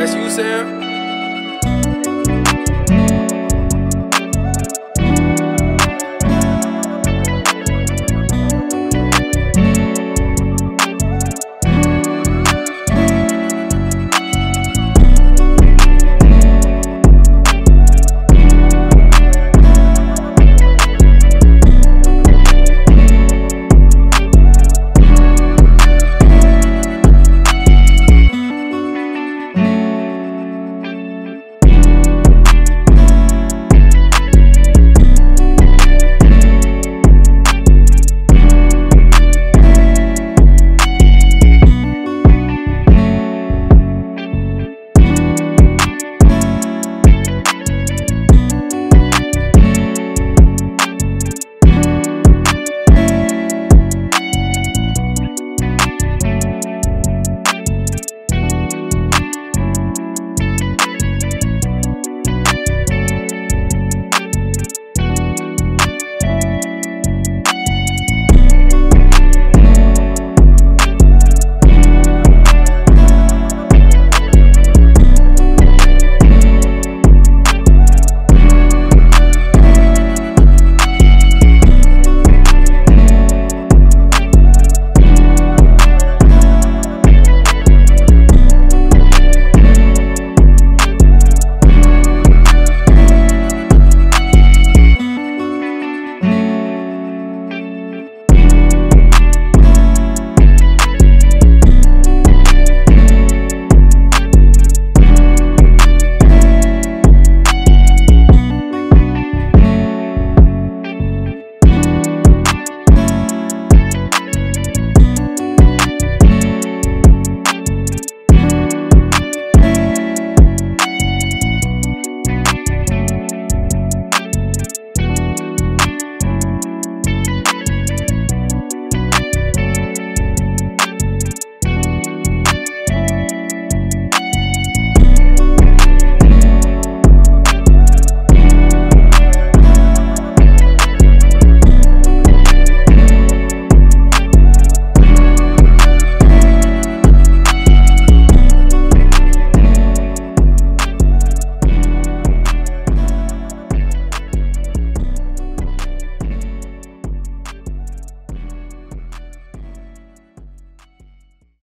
That's you, sir.